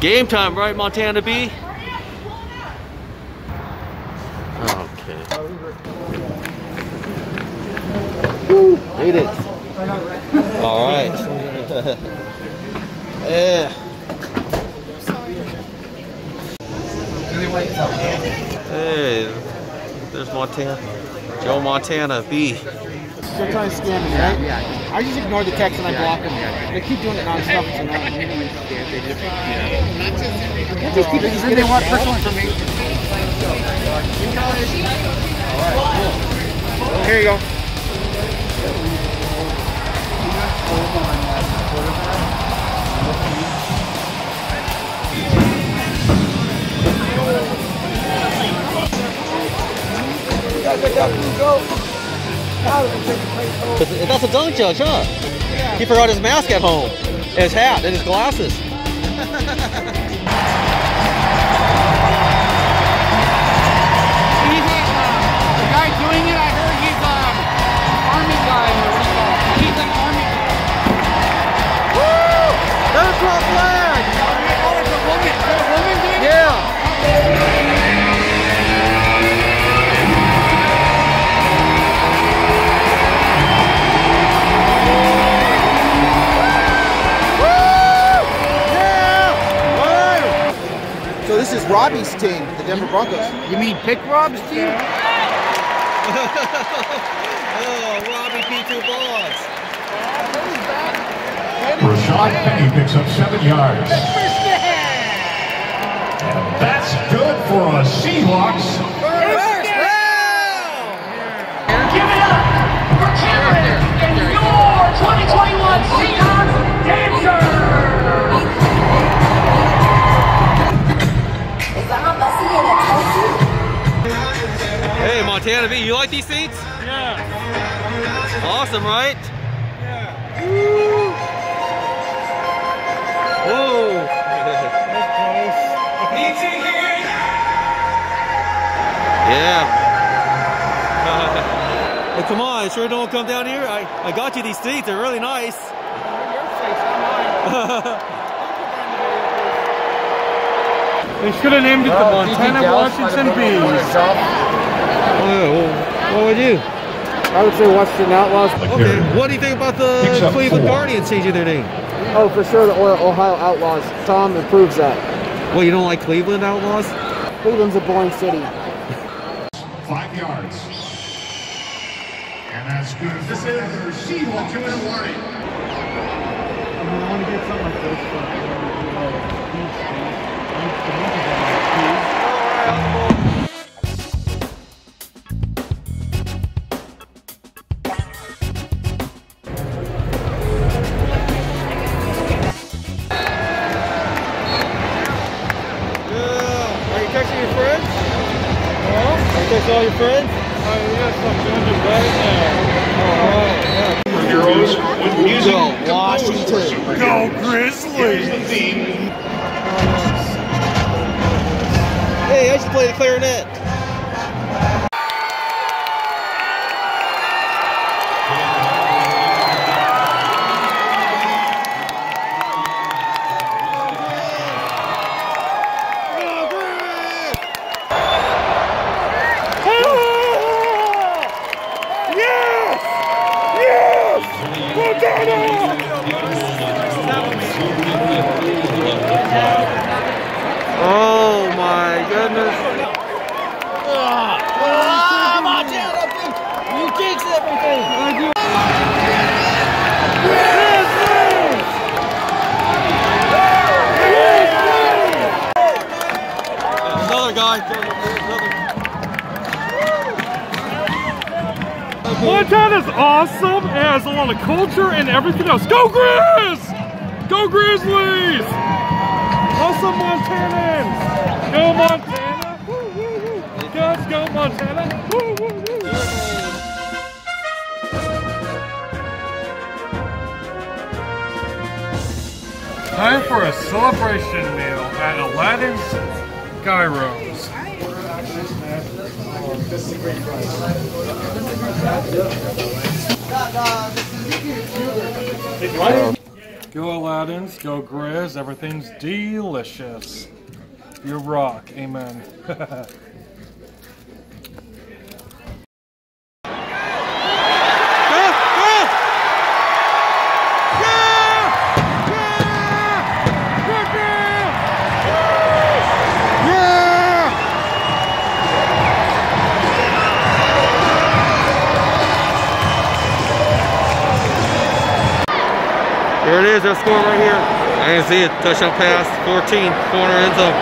Game time, right, Montana B? Okay. Made it. All right. yeah. Hey, there's Montana. Joe Montana B. They're trying to scam me, right? Yeah. I just ignore the text and I block them. They keep doing it nonstop. It's annoying. Just keep just they want personal information. Here you go. That's a dunk judge, huh? He forgot his mask at home, his hat, and his glasses. Robbie's team, the Denver Broncos. You mean Pick Rob's team? Oh, Robbie P2 Vlogs. Rashaad Penny picks up seven yards. And that's good for a Seahawks. Give it up for Cameron and your 2021 Seahawks Dancer! Montana B, you like these seats? Yeah. Awesome, right? Yeah. Whoa. yeah. hey, come on, sure don't come down here. I, I got you these seats, they're really nice. They should have named it the Montana Washington Bees. Oh, yeah, well, what would you? I would say Washington Outlaws. Okay, what do you think about the up Cleveland four. Guardians changing their name? Oh, for sure the Ohio Outlaws. Tom improves that. Well, you don't like Cleveland Outlaws? Cleveland's a boring city. Five yards. And that's good. This is Seahawks. Two minute warning. I want to get something like this. But, uh, Yeah. Are you texting your friends? Are you texting all your friends? Heroes with music. Go Washington. Go Grizzlies. the theme. Hey, I should play the clarinet. Oh my goodness. You jinx everything! Another guy. Montana's awesome. It has a lot of culture and everything else. Go Grizz! Go Grizzlies! Awesome Montanans! Go Montana! Woo. Let's go Montana! Time for a celebration meal at Aladdin's Gyros. Go Aladdins, go Grizz, everything's delicious. You rock, amen. Here it is, that score right here. I can see it, touchdown pass, 14, corner end zone.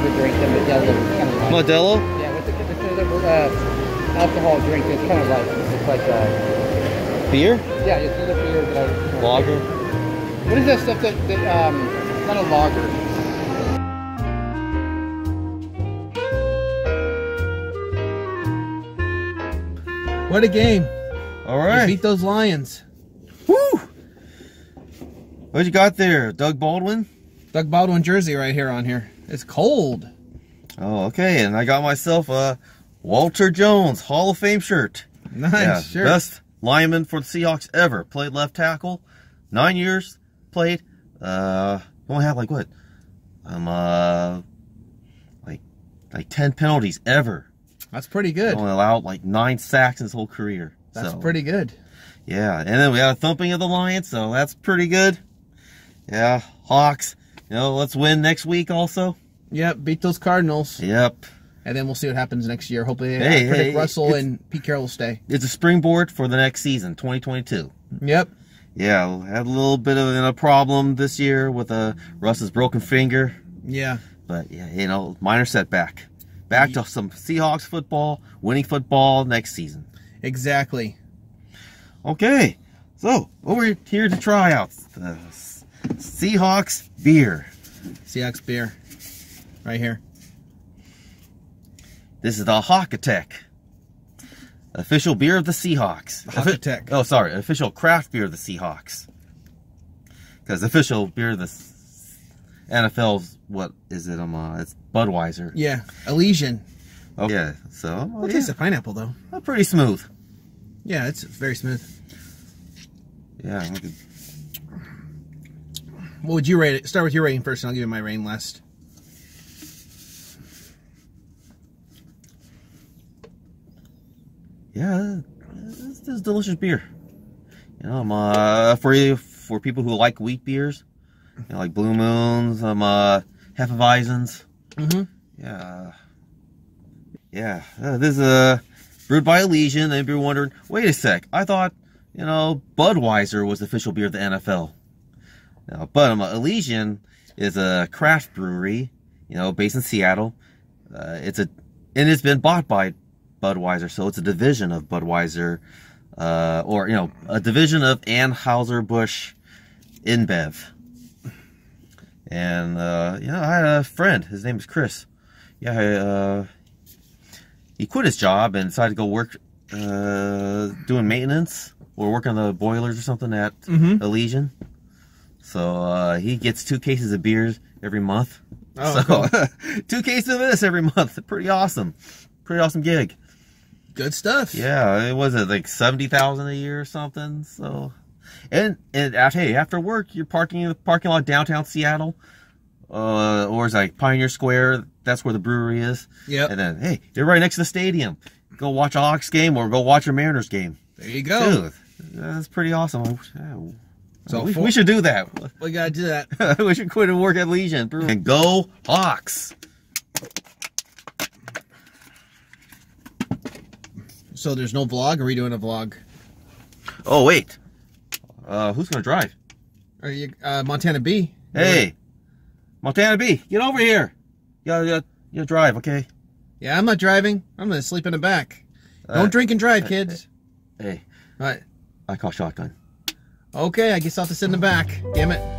the drink, Modelo. Kind of like, Modelo? yeah, what's it, it's a uh, alcohol drink. It's kind of like, it's like, uh, Beer? yeah, it's another beer that I. Lager? What is that stuff that, that um, not a lager? What a game. All You beat those Lions. Woo! What you got there? Doug Baldwin? Doug Baldwin jersey right here on here. It's cold. Oh, okay. And I got myself a Walter Jones Hall of Fame shirt. Nice. yeah, sure. best lineman for the Seahawks ever. Played left tackle, nine years played. Uh, only had like what? Um, uh, like like ten penalties ever. That's pretty good. Only allowed like nine sacks in his whole career. That's So, pretty good. Yeah, and then we had a thumping of the Lions, so that's pretty good. Yeah, Hawks. You know, let's win next week also. Yep, beat those Cardinals. Yep. And then we'll see what happens next year. Hopefully, Hey, I predict hey, Russell and Pete Carroll will stay. It's a springboard for the next season, 2022. Yep. Yeah, had a little bit of a problem this year with uh, Russ's broken finger, Yeah. but yeah, you know, minor setback. Back to some Seahawks football, winning football next season. Exactly. Okay, so what we're here to try out the Seahawks beer. Seahawks beer. Right here. This is the Hawkitect. Official beer of the Seahawks. Hawk Offi- Attack. Oh, sorry. Official craft beer of the Seahawks. Because official beer of the NFL's, what is it? Um, uh, it's Budweiser. Yeah. Elysian. Oh, yeah. So, I'll oh, taste yeah, the pineapple though. uh, pretty smooth. Yeah, it's very smooth. Yeah. What would you rate it? Start with your rating first, and I'll give you my rating last. Yeah, this, this is delicious beer. You know, um, uh, for you, for people who like wheat beers, you know, like Blue Moons, um, uh, Hefeweizens. Mm-hmm. Yeah. Yeah. Uh, this is uh, brewed by Elysian. And you're wondering, wait a sec. I thought, you know, Budweiser was the official beer of the NFL. No, but um, Elysian is a craft brewery, you know, based in Seattle. Uh, it's a, and it's been bought by Budweiser, so it's a division of Budweiser, uh, or, you know, a division of Anheuser-Busch InBev. And, uh, you know, I had a friend. His name is Chris. Yeah, uh, he quit his job and decided to go work, uh, doing maintenance or working on the boilers or something at Mhm. Elysian. So, uh, he gets two cases of beers every month. Oh, so, two cases of this every month. Pretty awesome. Pretty awesome gig. Good stuff. Yeah, it was it like seventy thousand a year or something. So, and and hey, after work, you're parking in the parking lot downtown Seattle, uh, or it's like Pioneer Square. That's where the brewery is. Yeah. And then hey, you're right next to the stadium. Go watch a Hawks game or go watch a Mariners game. There you go. Dude, that's pretty awesome. So we, for- we should do that. We gotta do that. we should quit and work at Elysian Brewery. and go Hawks. So there's no vlog. Or are we doing a vlog? Oh wait, uh, who's gonna drive? Are you uh, Montana B? Hey, Montana B, get over here. You gotta, you gotta, you drive, okay? Yeah, I'm not driving. I'm gonna sleep in the back. Uh, Don't drink and drive, kids. Hey, Right. I call shotgun. Okay, I guess I'll have to sit in the back. Damn it.